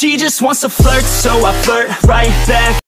She just wants to flirt, so I flirt right back.